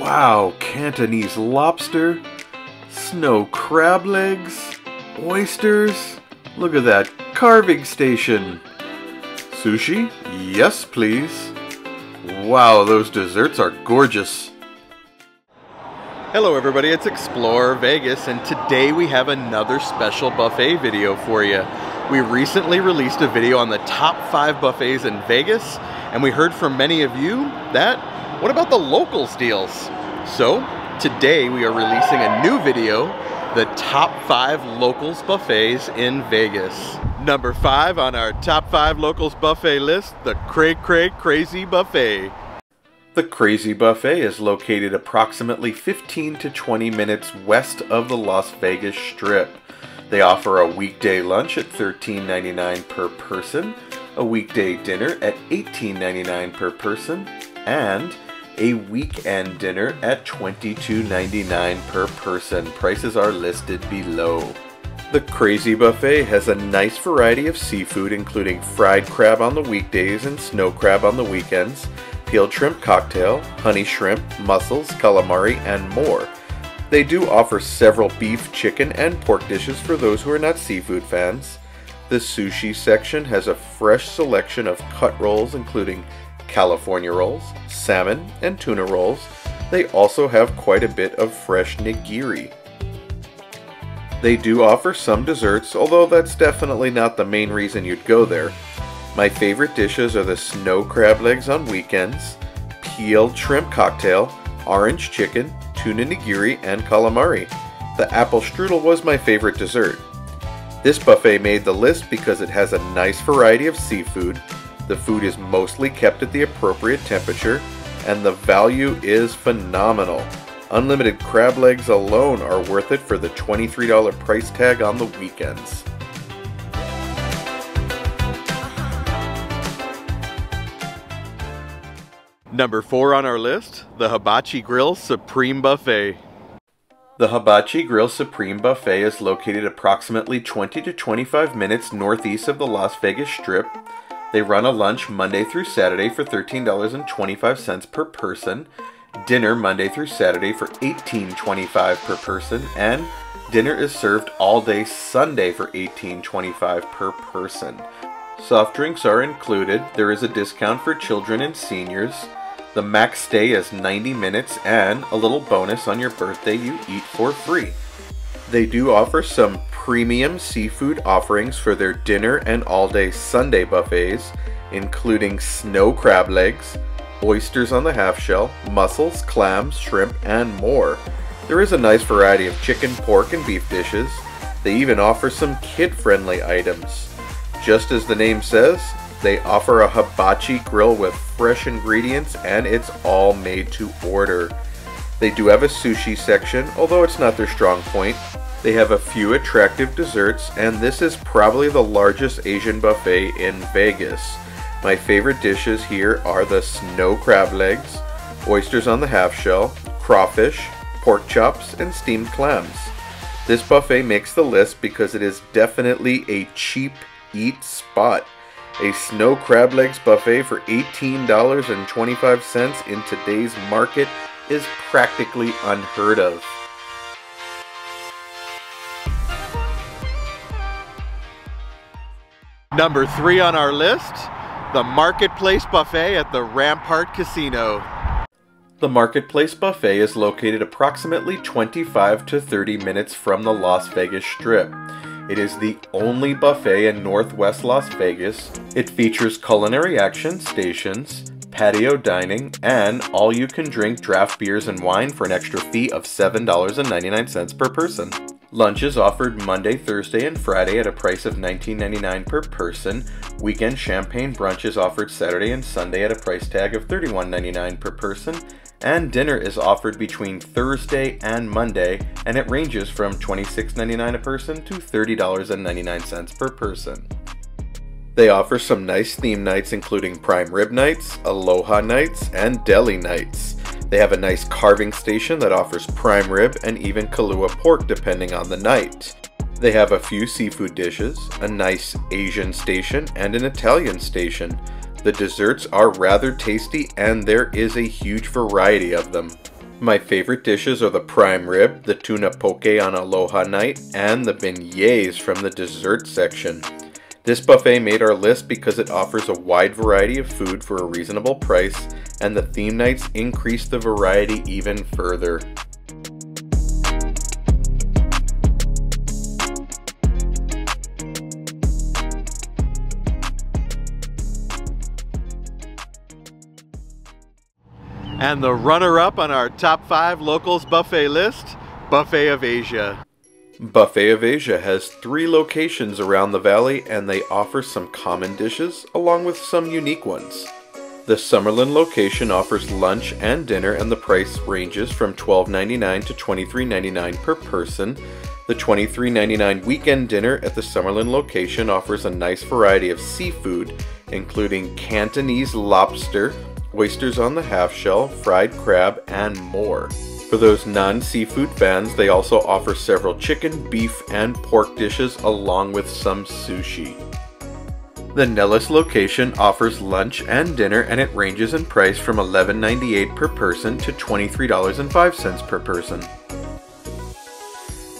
Wow, Cantonese lobster, snow crab legs, oysters. Look at that carving station. Sushi? Yes, please. Wow, those desserts are gorgeous. Hello everybody, it's Explore Vegas and today we have another special buffet video for you. We recently released a video on the top five buffets in Vegas and we heard from many of you that what about the locals deals? So today we are releasing a new video, the top five locals buffets in Vegas. Number five on our top five locals buffet list, the Cray Cray Krazy Buffet. The Krazy Buffet is located approximately 15 to 20 minutes west of the Las Vegas Strip. They offer a weekday lunch at $13.99 per person, a weekday dinner at $18.99 per person, and a weekend dinner at $22.99 per person. Prices are listed below. The Krazy Buffet has a nice variety of seafood including fried crab on the weekdays and snow crab on the weekends, peeled shrimp cocktail, honey shrimp, mussels, calamari, and more. They do offer several beef, chicken, and pork dishes for those who are not seafood fans. The sushi section has a fresh selection of cut rolls including California rolls, salmon, and tuna rolls. They also have quite a bit of fresh nigiri. They do offer some desserts, although that's definitely not the main reason you'd go there. My favorite dishes are the snow crab legs on weekends, peeled shrimp cocktail, orange chicken, tuna nigiri, and calamari. The apple strudel was my favorite dessert. This buffet made the list because it has a nice variety of seafood, the food is mostly kept at the appropriate temperature, and the value is phenomenal. Unlimited crab legs alone are worth it for the $23 price tag on the weekends. Number 4 on our list, the Hibachi Grill Supreme Buffet. The Hibachi Grill Supreme Buffet is located approximately 20 to 25 minutes northeast of the Las Vegas Strip they run a lunch Monday through Saturday for $13.25 per person, dinner Monday through Saturday for $18.25 per person, and dinner is served all day Sunday for $18.25 per person. Soft drinks are included. There is a discount for children and seniors. The max stay is 90 minutes and a little bonus on your birthday you eat for free. They do offer some premium seafood offerings for their dinner and all-day Sunday buffets, including snow crab legs, oysters on the half shell, mussels, clams, shrimp, and more. There is a nice variety of chicken, pork, and beef dishes. They even offer some kid-friendly items. Just as the name says, they offer a hibachi grill with fresh ingredients and it's all made to order. They do have a sushi section, although it's not their strong point. They have a few attractive desserts, and this is probably the largest Asian buffet in Vegas. My favorite dishes here are the snow crab legs, oysters on the half shell, crawfish, pork chops, and steamed clams. This buffet makes the list because it is definitely a cheap eat spot. A snow crab legs buffet for $18.25 in today's market is practically unheard of. Number three on our list, the Marketplace Buffet at the Rampart Casino. The Marketplace Buffet is located approximately 25 to 30 minutes from the Las Vegas Strip. It is the only buffet in Northwest Las Vegas. It features culinary action stations, patio dining, and all you can drink draft beers and wine for an extra fee of $7.99 per person. Lunch is offered Monday, Thursday, and Friday at a price of $19.99 per person. Weekend champagne brunch is offered Saturday and Sunday at a price tag of $31.99 per person. And dinner is offered between Thursday and Monday, and it ranges from $26.99 a person to $30.99 per person. They offer some nice theme nights including prime rib nights, aloha nights, and deli nights. They have a nice carving station that offers prime rib and even Kalua pork depending on the night. They have a few seafood dishes, a nice Asian station, and an Italian station. The desserts are rather tasty and there is a huge variety of them. My favorite dishes are the prime rib, the tuna poke on Aloha Night, and the beignets from the dessert section. This buffet made our list because it offers a wide variety of food for a reasonable price, and the theme nights increase the variety even further. And the runner-up on our top five locals buffet list, Buffet of Asia. Buffet of Asia has three locations around the valley and they offer some common dishes along with some unique ones. The Summerlin location offers lunch and dinner and the price ranges from $12.99 to $23.99 per person. The $23.99 weekend dinner at the Summerlin location offers a nice variety of seafood, including Cantonese lobster, oysters on the half shell, fried crab, and more. For those non-seafood fans, they also offer several chicken, beef, and pork dishes along with some sushi. The Nellis location offers lunch and dinner and it ranges in price from $11.98 per person to $23.05 per person.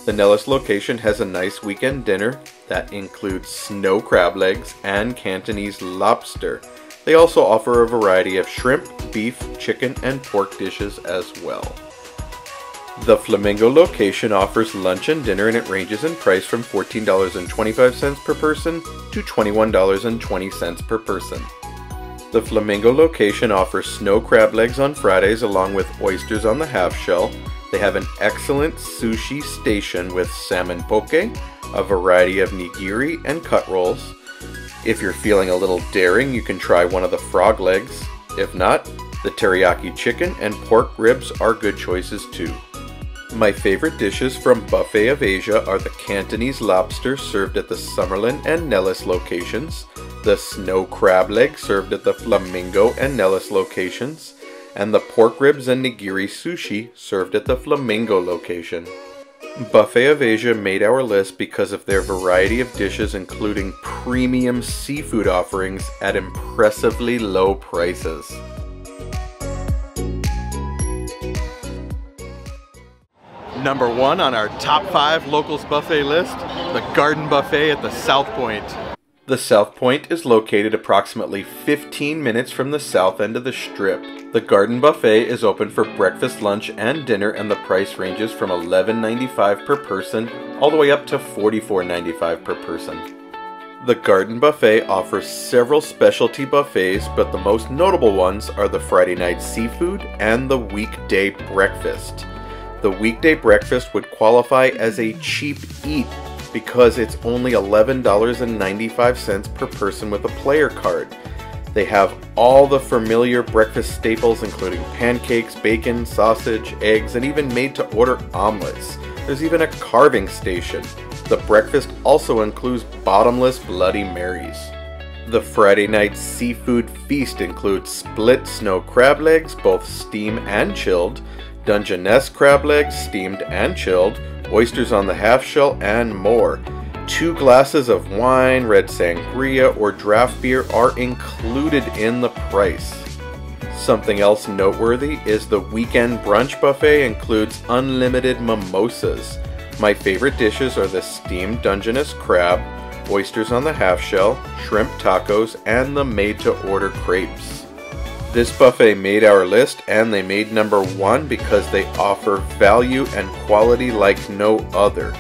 The Nellis location has a nice weekend dinner that includes snow crab legs and Cantonese lobster. They also offer a variety of shrimp, beef, chicken, and pork dishes as well. The Flamingo location offers lunch and dinner and it ranges in price from $14.25 per person to $21.20 per person. The Flamingo location offers snow crab legs on Fridays along with oysters on the half shell. They have an excellent sushi station with salmon poke, a variety of nigiri and cut rolls. If you're feeling a little daring, you can try one of the frog legs. If not, the teriyaki chicken and pork ribs are good choices too. My favorite dishes from Buffet of Asia are the Cantonese lobster served at the Summerlin and Nellis locations, the snow crab leg served at the Flamingo and Nellis locations, and the pork ribs and nigiri sushi served at the Flamingo location. Buffet of Asia made our list because of their variety of dishes including premium seafood offerings at impressively low prices. Number one on our top five locals buffet list, the Garden Buffet at the South Point. The South Point is located approximately 15 minutes from the south end of the strip. The Garden Buffet is open for breakfast, lunch, and dinner and the price ranges from $11.95 per person all the way up to $44.95 per person. The Garden Buffet offers several specialty buffets, but the most notable ones are the Friday night seafood and the weekday breakfast. The weekday breakfast would qualify as a cheap eat because it's only $11.95 per person with a player card. They have all the familiar breakfast staples including pancakes, bacon, sausage, eggs, and even made to order omelets. There's even a carving station. The breakfast also includes bottomless Bloody Marys. The Friday night seafood feast includes split snow crab legs, both steam and chilled, Dungeness crab legs, steamed and chilled, oysters on the half shell, and more. Two glasses of wine, red sangria, or draft beer are included in the price. Something else noteworthy is the weekend brunch buffet includes unlimited mimosas. My favorite dishes are the steamed Dungeness crab, oysters on the half shell, shrimp tacos, and the made to order crepes. This buffet made our list and they made number one because they offer value and quality like no other.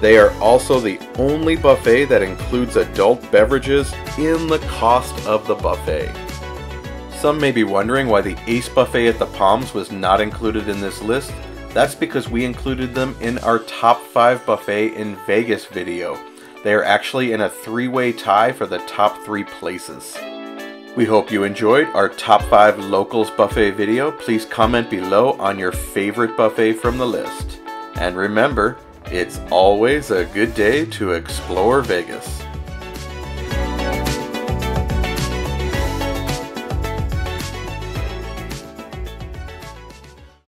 They are also the only buffet that includes adult beverages in the cost of the buffet. Some may be wondering why the Ace Buffet at the Palms was not included in this list. That's because we included them in our top 5 buffet in Vegas video. They are actually in a three-way tie for the top 3 places. We hope you enjoyed our top 5 locals buffet video. Please comment below on your favorite buffet from the list. And remember, it's always a good day to explore Vegas.